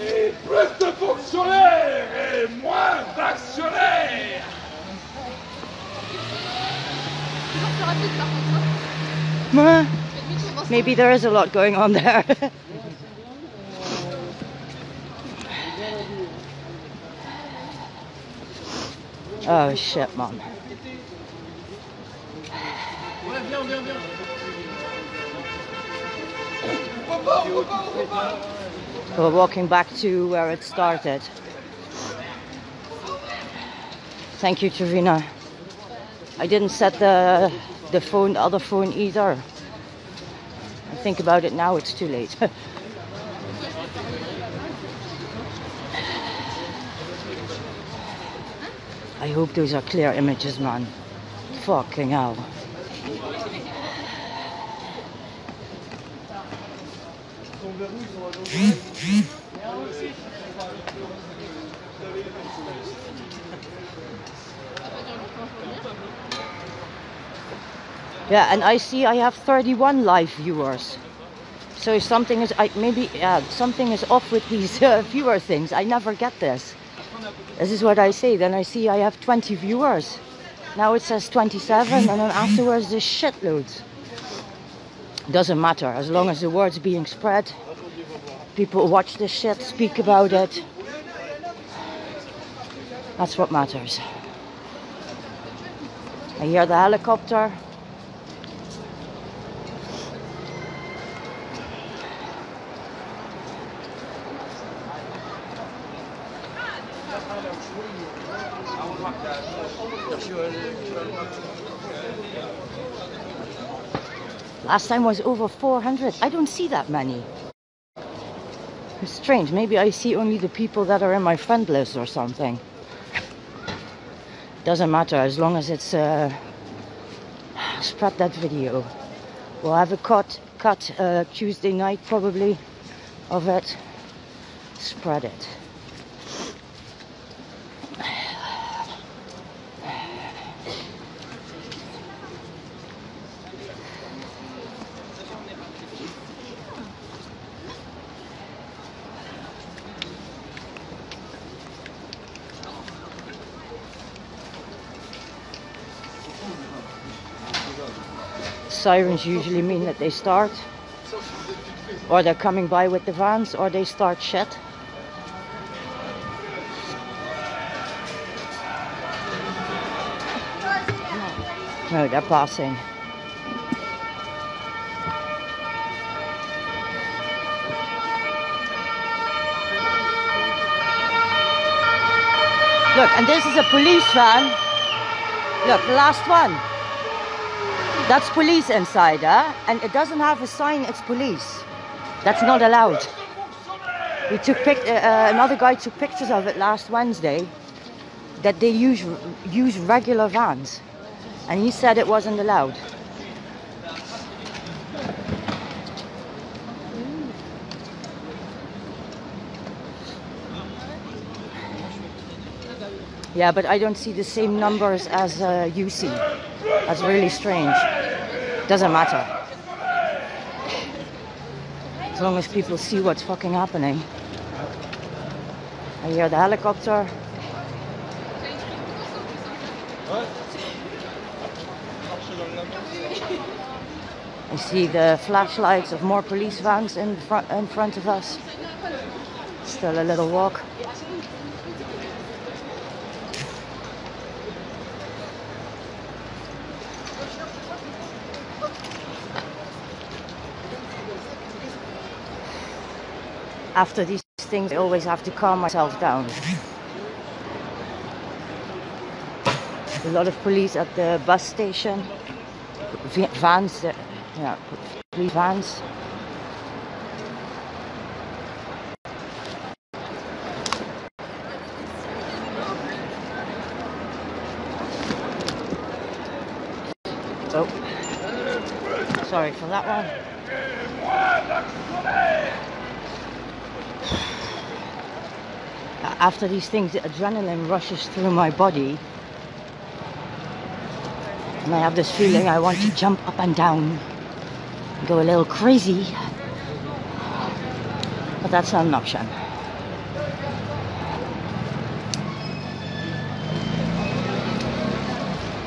Et plus de fonctionnaires et moins d'actionnaires. Maybe there is a lot going on there. oh shit, man. We're walking back to where it started. Thank you, Trevina. I didn't set the the phone, the other phone either. I think about it now, it's too late. I hope those are clear images, man. Fucking hell. Yeah, and I see I have 31 live viewers. So if something is, I maybe yeah, something is off with these uh, viewer things. I never get this. This is what I say. Then I see I have 20 viewers. Now it says 27, and then afterwards there's shitloads. Doesn't matter as long as the word's being spread. People watch this shit, speak about it. That's what matters. I hear the helicopter. Last time was over 400. I don't see that many. It's strange. Maybe I see only the people that are in my friend list or something. Doesn't matter as long as it's uh, spread that video. We'll have a cut cut uh, Tuesday night probably of it. Spread it. Sirens usually mean that they start, or they're coming by with the vans, or they start shit. No, they're passing. Look, and this is a police van. Look, the last one. That's police inside, huh? And it doesn't have a sign, it's police. That's not allowed. We took pic- uh, uh, another guy took pictures of it last Wednesday that they use use regular vans, and he said it wasn't allowed. Yeah, but I don't see the same numbers as uh, you see. That's really strange. Doesn't matter. As long as people see what's fucking happening. I hear the helicopter. I see the flashlights of more police vans in front in front of us. Still a little walk. After these things, I always have to calm myself down. A lot of police at the bus station, vans, uh, yeah, police vans. Oh, sorry for that one. After these things, the adrenaline rushes through my body. And I have this feeling I want to jump up and down, go a little crazy. But that's not an option.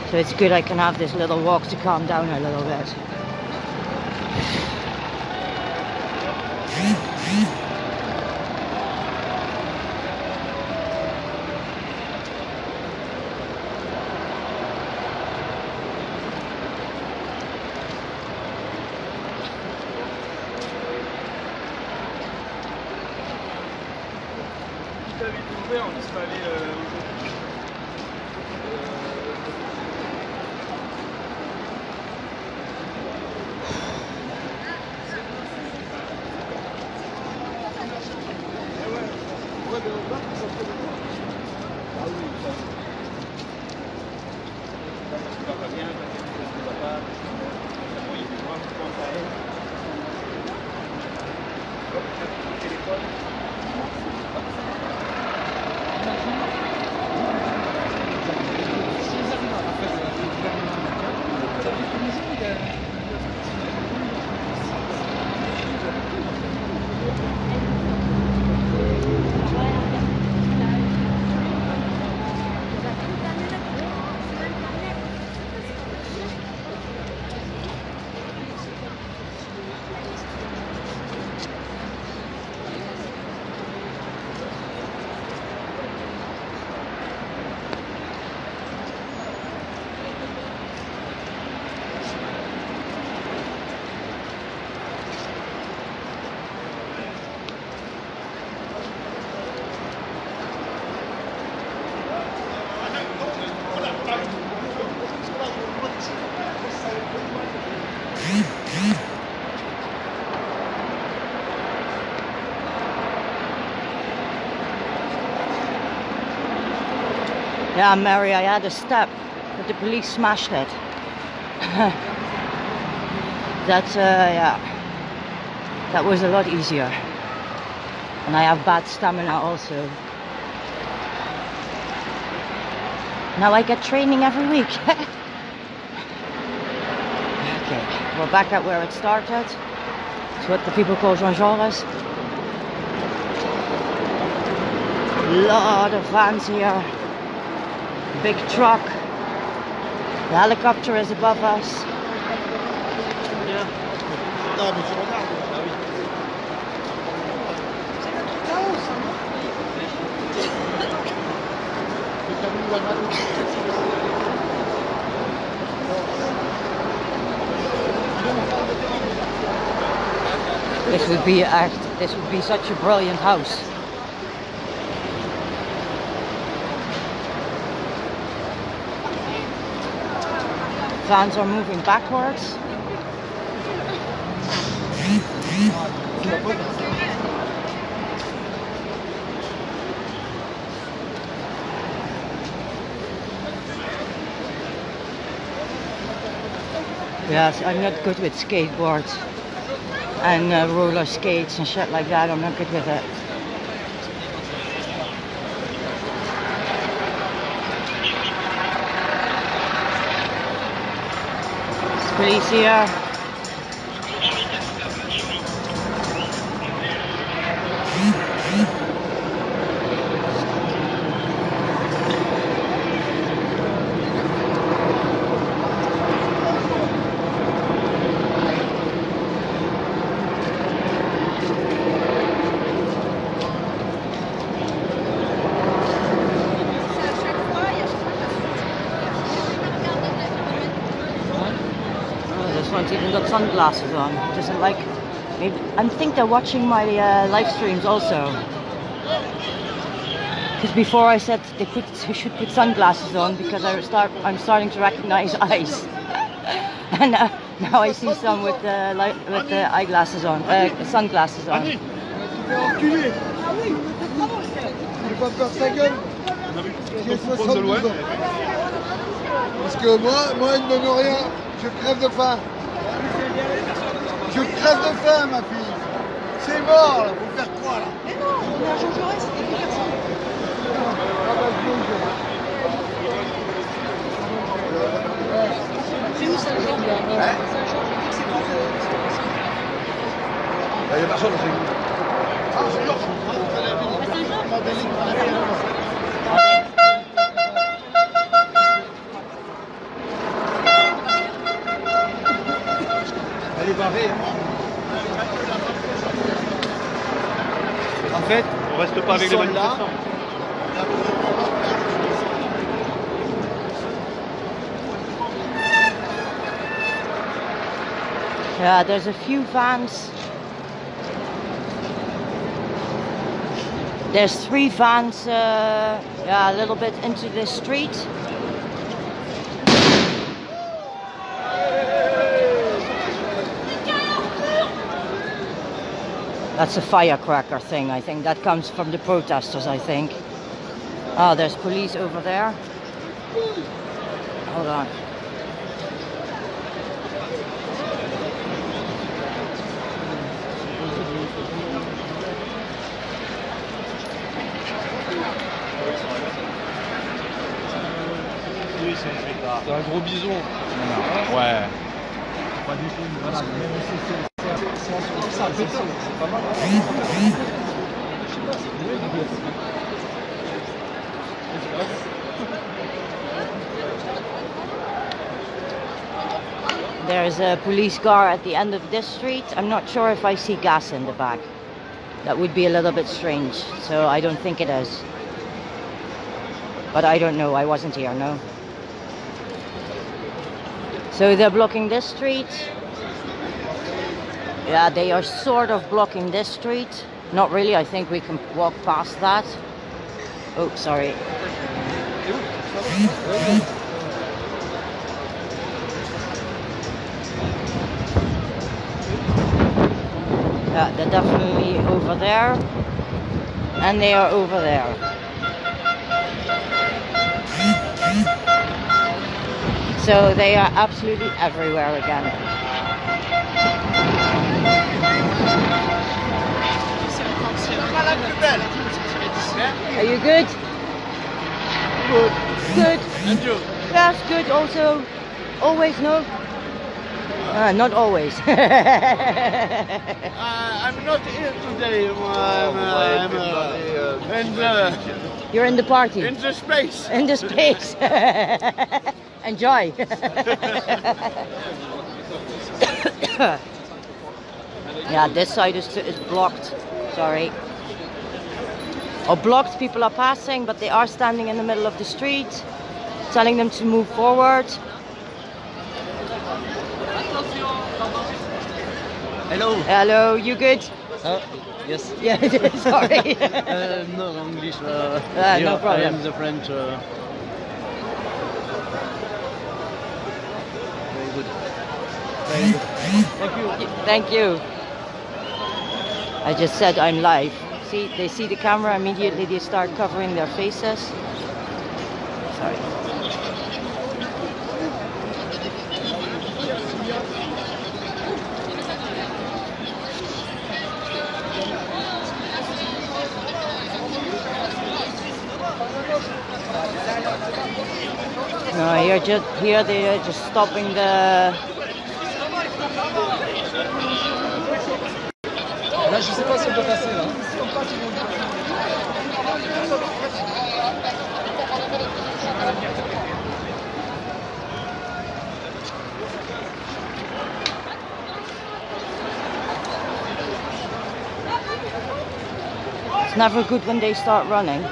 So it's good I can have this little walk to calm down a little bit. Yeah, Mary, I had a step, but the police smashed it. That's, uh, yeah, that was a lot easier. And I have bad stamina also. Now I get training every week. okay, we're back at where it started. It's what the people call Jean Jaurès. Lot of vans here. Big truck. The helicopter is above us. This would be act. This would be such a brilliant house. Vans are moving backwards. Yes, I'm not good with skateboards and uh, roller skates and shit like that. I'm not good with it. There's police here. Oh, this one's sunglasses on. Doesn't like. Maybe I think they're watching my uh, live streams also. Because before I said they put should put sunglasses on because I start I'm starting to recognize eyes, and uh, now I see some with the li- with the eyeglasses on, uh, sunglasses on. Tu fais enculer J'ai pas peur de ta gueule J'ai 72 ans. Parce que moi, moi, il ne donne rien. Je crève de faim. Crève de faim, ma fille. C'est mort, là. Faut faire quoi, là? Mais non, on est à Yeah, there's a few vans. There's three vans, uh, yeah, a little bit into the street. That's a firecracker thing, I think. That comes from the protesters, I think. Oh, there's police over there. Hold on. C'est un c'est un gros bison. Ouais. Pas du tout. There's a police car at the end of this street. I'm not sure if I see gas in the back. That would be a little bit strange, so I don't think it is. But I don't know, I wasn't here, no. So they're blocking this street. Yeah, they are sort of blocking this street. Not really, I think we can walk past that. Oh, sorry. Yeah, they're definitely over there. And they are over there. So they are absolutely everywhere again. Are you good? Good. Good. And you? Yes, good. Also, always no. Uh, not always. Uh, I'm not here today. I'm, I'm, uh, in, the, You're in the party. in the space. in the space. Enjoy. yeah, this side is, is blocked. Sorry. Or blocked, people are passing, but they are standing in the middle of the street, telling them to move forward. Hello. Hello, you good? Uh, yes. Yeah, sorry. Uh, no English. Uh, Ah, no problem. I am the French. Uh, very good. Very good. Thank you. Thank you. I just said I'm live. See, they see the camera immediately. They start covering their faces. Sorry. No, you're just here. They are just stopping the Là, je sais pas si on peut passer là. It's never good when they start running.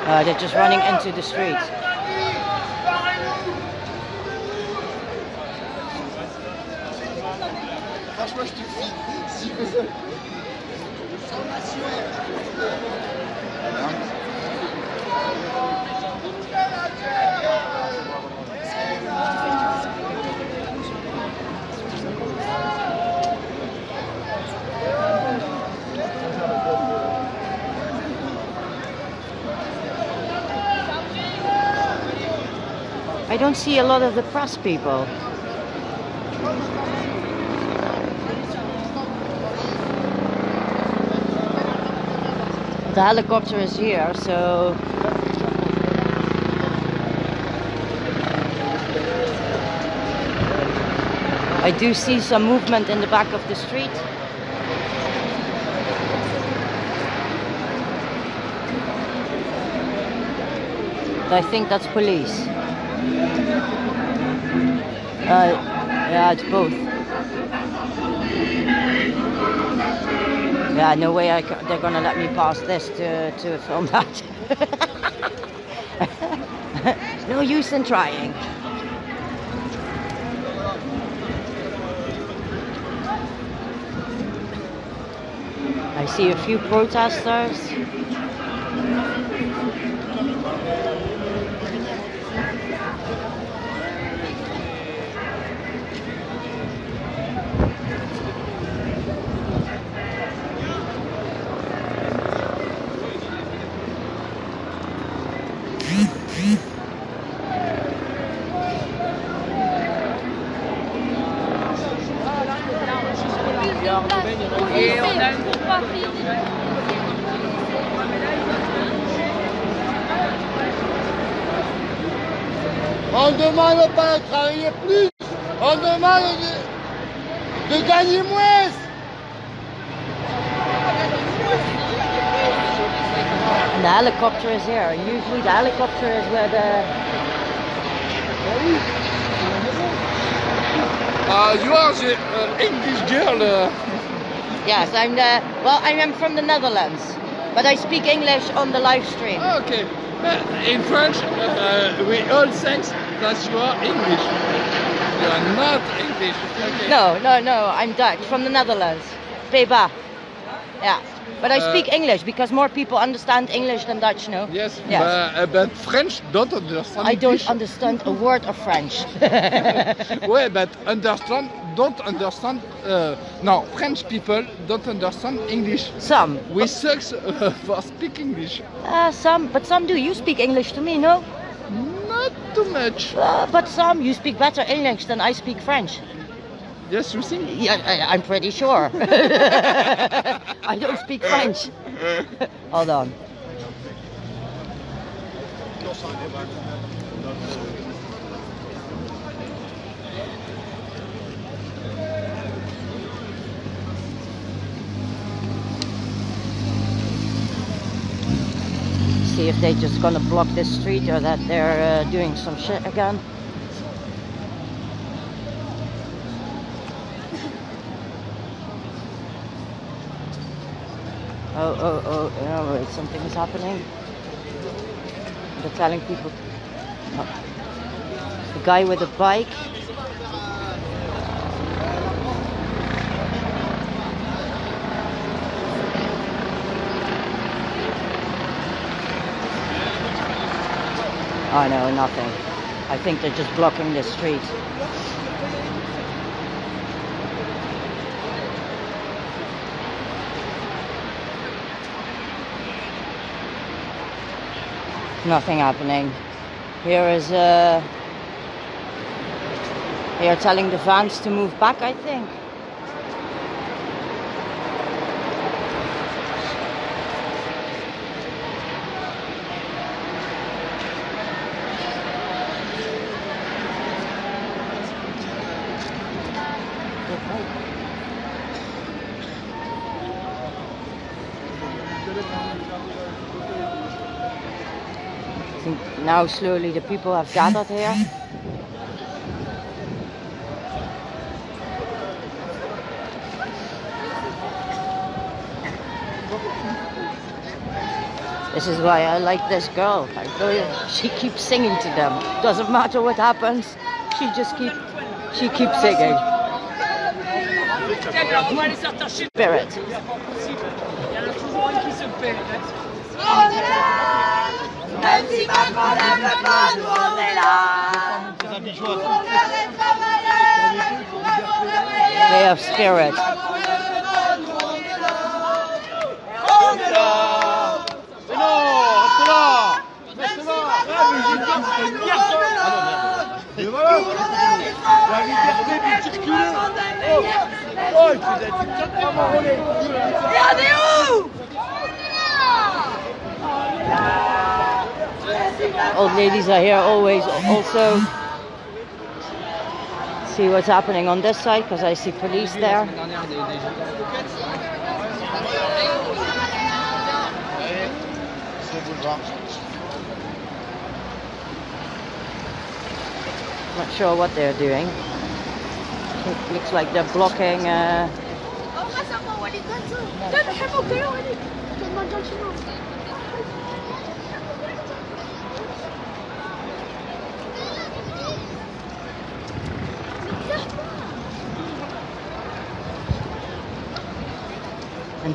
Uh, they're just running into the street. I don't see a lot of the press people. The helicopter is here, so I do see some movement in the back of the street. I think that's police. Uh, yeah, it's both. Yeah, no way I they're gonna let me pass this to, to film that. no use in trying. I see a few protesters. Et on a une partie. On demande pas de travailler plus, on demande de, de gagner moins. And the helicopter is here. Usually the helicopter is where the Uh, you are the uh, English girl. Uh, Yes, I'm the well I am from the Netherlands. But I speak English on the live stream. okay. Uh, in French, uh, we all think that you are English. You are not English. Okay. No, no, no, I'm Dutch from the Netherlands. Pays-Bas. Yeah. But I Uh, speak English because more people understand English than Dutch, no? Yes, Yes. But, uh, but French don't understand I don't English. understand a word of French. ouais, but understand don't understand. Uh, no, French people don't understand English. some. We sucks uh, for speak English. Uh, some, but some do. You speak English to me, no? Too much. Uh, but some, you speak better English than I speak French. Yes, you think? Yeah, I, I'm pretty sure. I don't speak French. Hold on. See if they're just gonna block this street or that they're uh, doing some shit again. Oh, oh, oh, oh, wait, something is happening. They're telling people. Oh. The guy with the bike. Oh no, nothing. I think they're just blocking the street. Nothing happening. Here is uh they are telling the vans to move back, I think. I think now slowly the people have gathered here. This is why I like this girl. I tell you, she keeps singing to them. Doesn't matter what happens, she just keep she keeps singing. Spirit. Même si Macron ne veut pas, nous là. Pour faire travailler, pour avoir réveillé. They have spirit. On est là. Mais non, reste là Même si Macron ne veut pas, nous on est là. Mais voilà La liberté de circuler. Oh, il fait des TikTok Regardez où Old ladies are here always also. see what's happening on this side because I see police there. Not sure what they're doing. It looks like they're blocking. Uh,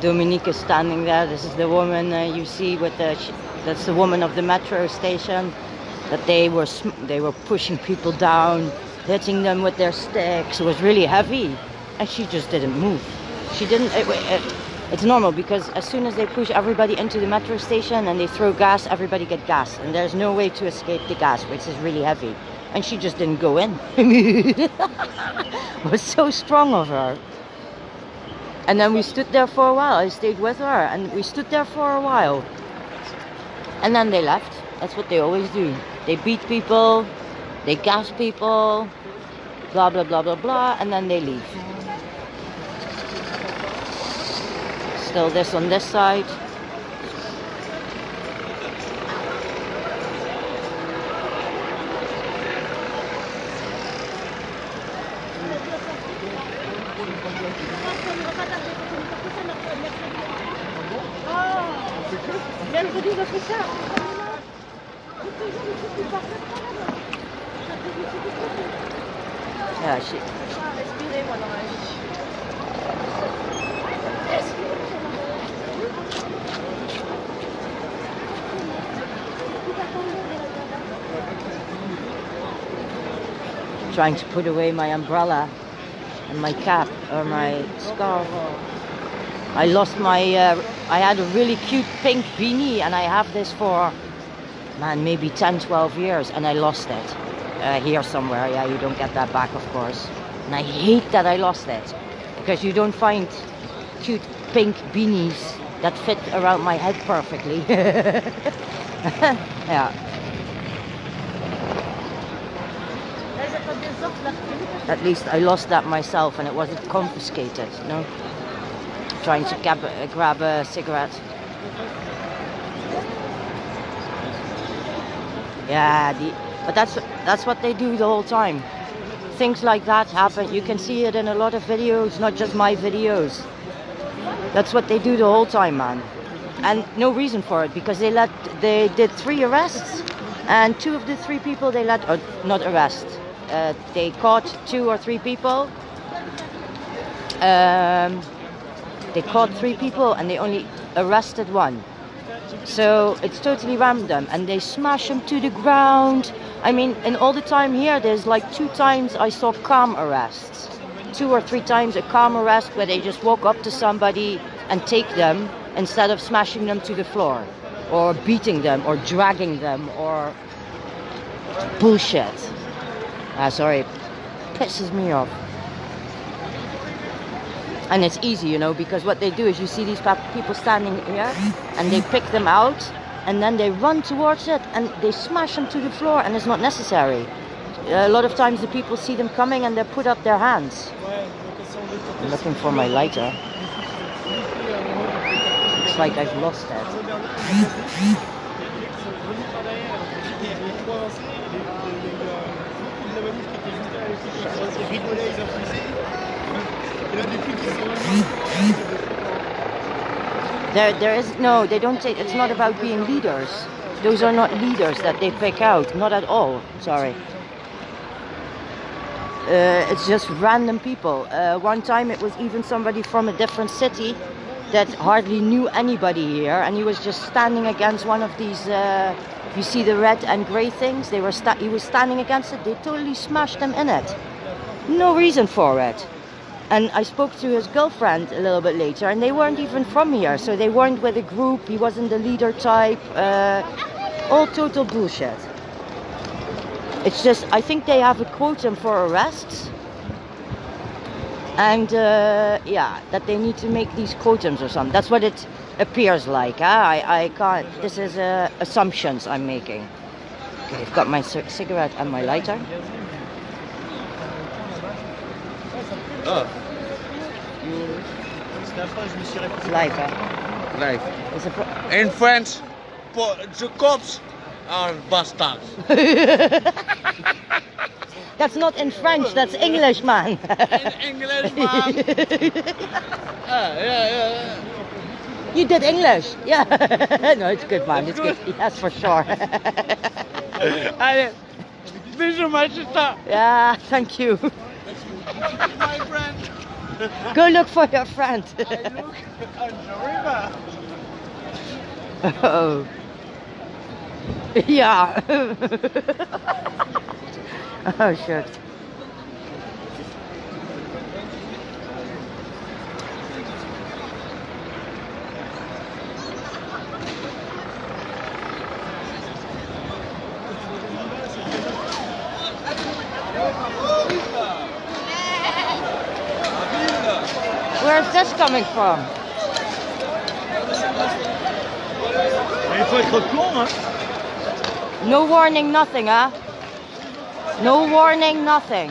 Dominique is standing there. This is the woman uh, you see with the. That's the woman of the metro station. That they were they were pushing people down, hitting them with their sticks. It was really heavy, and she just didn't move. She didn't. It, it, it's normal because as soon as they push everybody into the metro station and they throw gas, everybody get gas, and there's no way to escape the gas, which is really heavy. And she just didn't go in. it was so strong of her. And then we stood there for a while. I stayed with her and we stood there for a while. And then they left. That's what they always do. They beat people, they gas people, blah, blah, blah, blah, blah, and then they leave. Still this on this side. Yeah, she. Trying to put away my umbrella and my cap or my scarf. I lost my. Uh, I had a really cute pink beanie, and I have this for, man, maybe 10, 12 years, and I lost it uh, here somewhere. Yeah, you don't get that back, of course. And I hate that I lost it because you don't find cute pink beanies that fit around my head perfectly. yeah. At least I lost that myself and it wasn't confiscated, no? Trying to grab, uh, grab a cigarette. Yeah, the, but that's that's what they do the whole time. Things like that happen. You can see it in a lot of videos, not just my videos. That's what they do the whole time, man. And no reason for it because they let they did three arrests, and two of the three people they let or not arrest. Uh, they caught two or three people. Um, they caught three people and they only arrested one. So it's totally random and they smash them to the ground. I mean, in all the time here, there's like two times I saw calm arrests. Two or three times a calm arrest where they just walk up to somebody and take them instead of smashing them to the floor or beating them or dragging them or bullshit. Ah, sorry, pisses me off. And it's easy, you know, because what they do is you see these people standing here and they pick them out and then they run towards it and they smash them to the floor and it's not necessary. A lot of times the people see them coming and they put up their hands. I'm looking for my lighter. Looks like I've lost There, there is no. They don't take. It's not about being leaders. Those are not leaders that they pick out. Not at all. Sorry. Uh, it's just random people. Uh, one time it was even somebody from a different city that hardly knew anybody here, and he was just standing against one of these. Uh, you see the red and grey things? They were. He was standing against it. They totally smashed him in it. No reason for it. And I spoke to his girlfriend a little bit later, and they weren't even from here, so they weren't with a group. He wasn't the leader type. Uh, all total bullshit. It's just, I think they have a quotum for arrests, and uh, yeah, that they need to make these quotums or something. That's what it appears like. Huh? I, I can't. This is uh, assumptions I'm making. Okay, I've got my cigarette and my lighter. Huh? life. It's a In French, the cops are bastards. that's not in French, that's English, man. In English, man. Ah, yeah, yeah. you did English. Yeah. no, it's good, man. It's good. Yes, for sure. Ma chita. yeah, thank you. My friend. Go look for your friend. I look on the river. oh. Yeah. oh, shit. This? Il faut être con, hein. No warning, nothing, huh? No warning, nothing.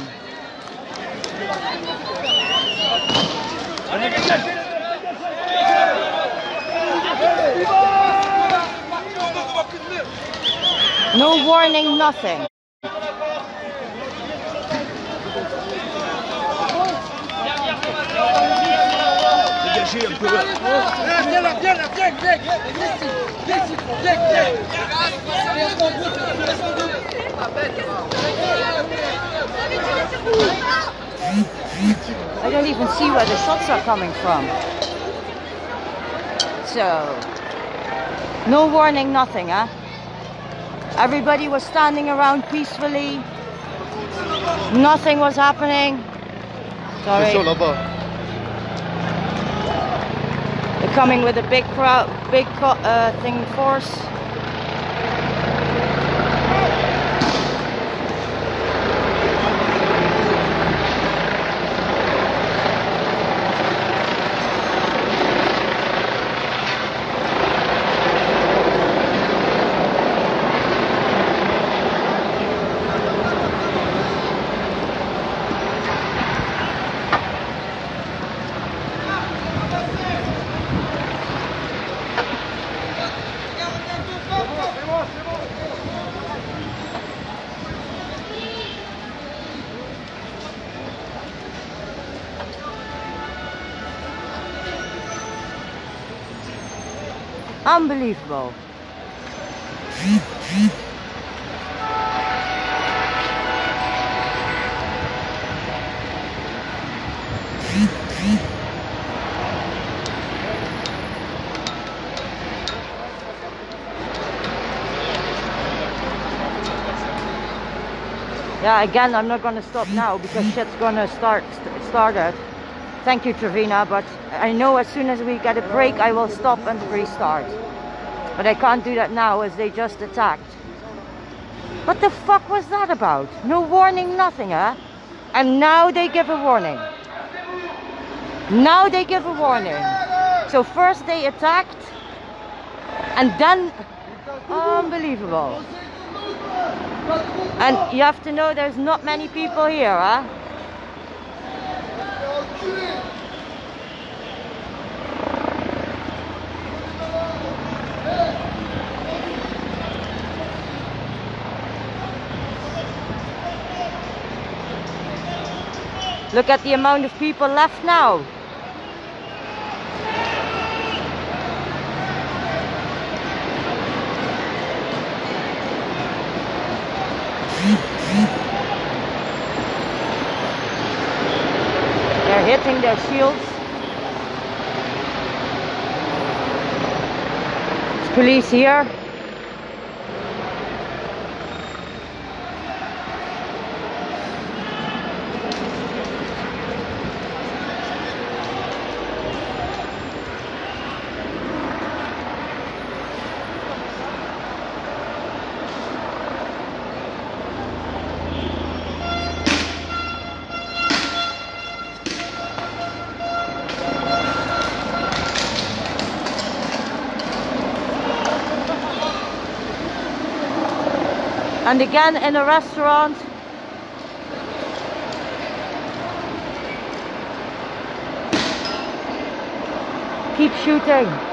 No warning, nothing. I don't even see where the shots are coming from. So, no warning, nothing, huh? Everybody was standing around peacefully. Nothing was happening. Sorry. Coming with a big crowd, big uh, thing force. Yeah, again, I'm not going to stop now because shit's going to start st- started. Thank you, Trevina, but I know as soon as we get a break, I will stop and restart. But I can't do that now as they just attacked. What the fuck was that about? No warning, nothing, huh? And now they give a warning. Now they give a warning. So first they attacked, and then unbelievable. And you have to know there's not many people here, huh? Look at the amount of people left now. They're hitting their shields. It's police here. and again in a restaurant. Keep shooting.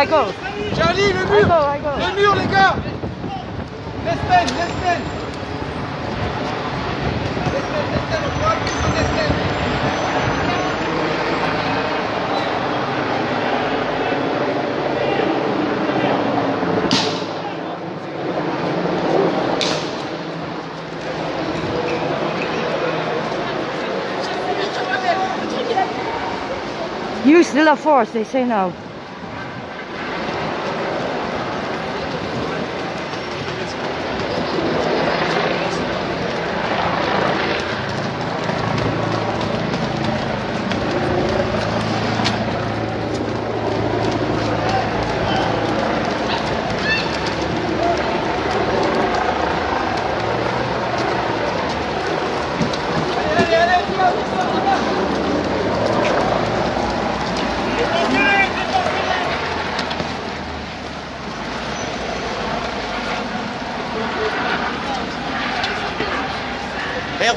I go, I. Charlie, le I mur go, I go. Le mur, les gars on voit plus sur laisse. Use the force, they say now.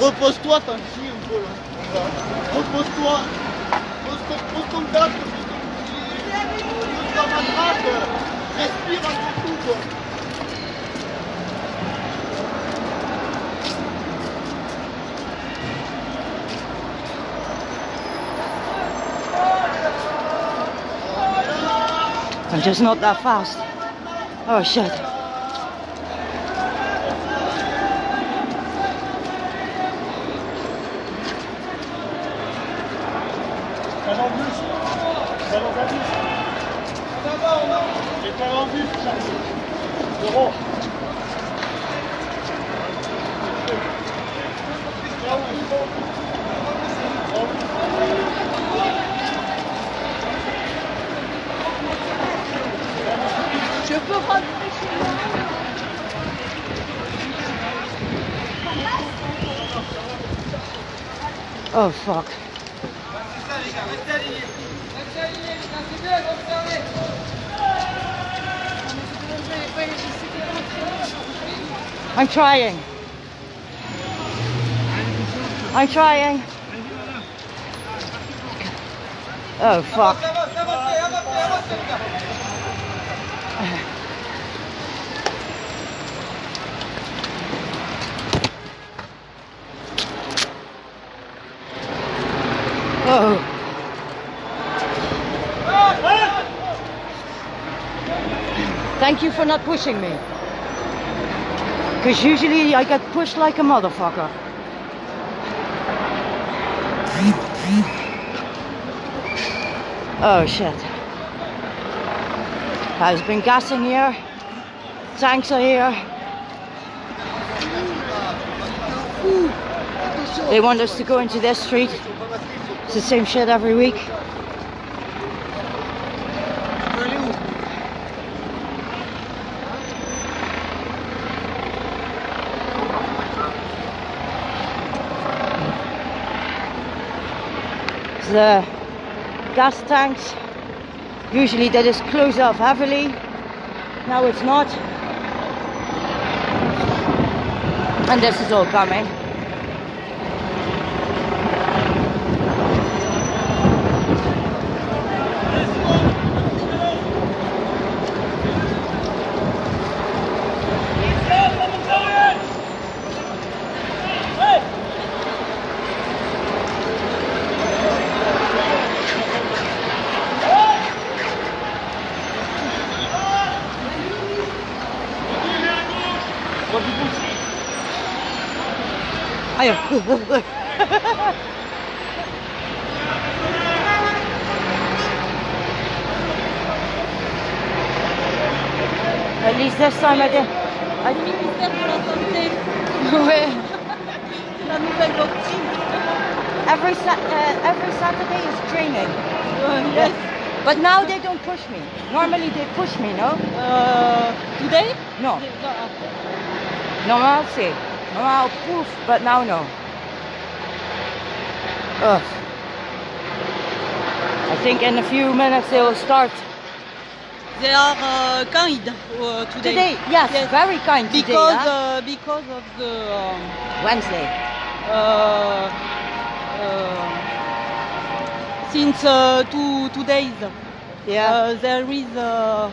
Repose-toi, t'as un peu là. Repose-toi. Pose ton, pose ton. Pose ta matraque. Respire un peu tout, quoi. I'm just not that fast. Oh shit. Plus pas en plus, Je peux rentrer Oh fuck. I'm trying. I'm trying. Oh fuck. Avance, avancez, avancez, avancez, les gars. Oh. Thank you for not pushing me. Because usually I get pushed like a motherfucker. Oh shit. I've been gassing here. Tanks are here. They want us to go into this street. It's the same shit every week. The gas tanks, usually they just close off heavily. Now it's not. And this is all coming. Ayo. At least this time I did. I Ministère de la Santé, Ouais. la nouvelle doctrine. Every Sa- uh, every Saturday is training. Uh, yes. But now they don't push me. Normally they push me, no? Uh, today? No. No. Normal see. Normal proof, but now no. Ugh. I think in a few minutes they will start. They are uh, kind uh, today. Today, yes, Yes. very kind today. Because huh? uh, because of the um, Wednesday. uh, uh, since uh, two two days. Yeah. Uh, there is. Uh,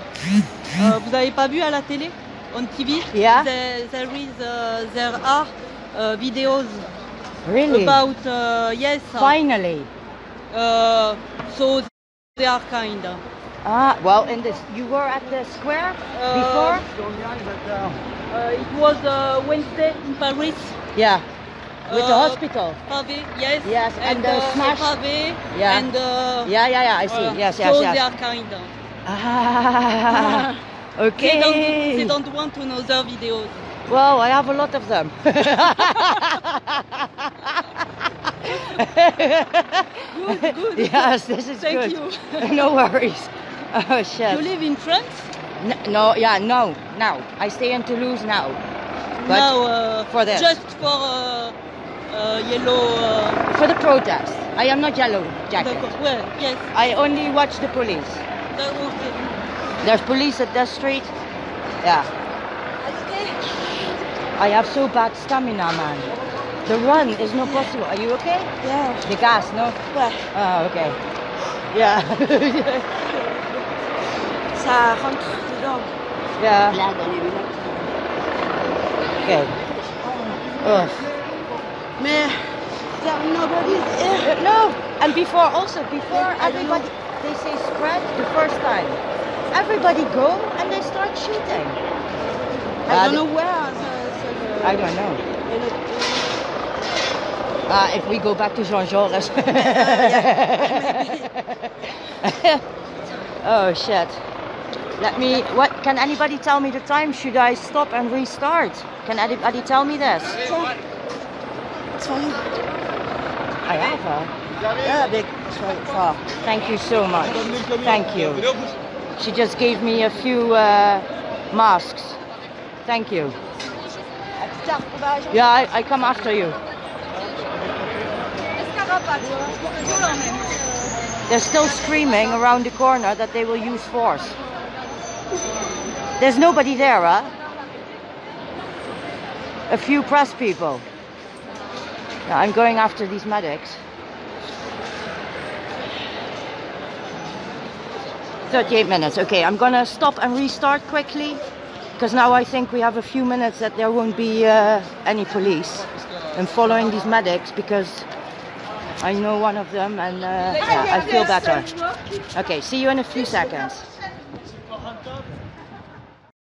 uh, vous avez pas vu à la télé? On TV? Yeah. There, there is. Uh, there are uh, videos really? about uh, yes. Finally. Uh, so they are kind. Ah, well, in this, you were at the square before? Uh, it was uh, Wednesday in Paris. Yeah. With the Uh, hospital. Pavé, yes. Yes, and the uh, smash- Pavé, Yeah. and uh, Yeah, yeah, yeah. I see. uh, yes, yes, so yes, they are kind. Ah, They don't, okay. they don't want another videos. Well, I have a lot of them. Good, good. Yes, this is Thank good. you. no worries. Oh shit. You live in France? N- no, yeah, no, now. I stay in Toulouse now. But now uh, for this. Just for uh, uh, yellow. Uh, for the protest. I am not yellow jacket. well, yes. I only watch the police. that- okay. There's police at that street. Yeah. I have so bad stamina, man. The run is not possible. Are you okay? Yeah. The gas, no? Ouais. Oh, okay. Yeah. Ça rentre dedans. yeah. Là, dans les lunettes. Okay. Ugh. Mais there nobody's here. Uh, No, and before also, before everybody, they say spread the first time. Everybody go and they start shooting. I Uh, don't know where. the- the- I don't know. Uh, if we go back to Jean Jaurès. oh shit. Let me. What? Can anybody tell me the time? Should I stop and restart? Can anybody tell me this? I have her. Yeah, big. Oh, thank you so much. Thank you. She just gave me a few uh, masks. Thank you. Yeah, I, I come after you. They're still screaming around the corner that they will use force. There's nobody there, huh? A few press people. Now I'm going after these medics. 38 minutes. Okay, I'm gonna stop and restart quickly because now I think we have a few minutes that there won't be uh, any police. I'm following these medics because I know one of them and uh, yeah, I feel better. Okay, see you in a few seconds.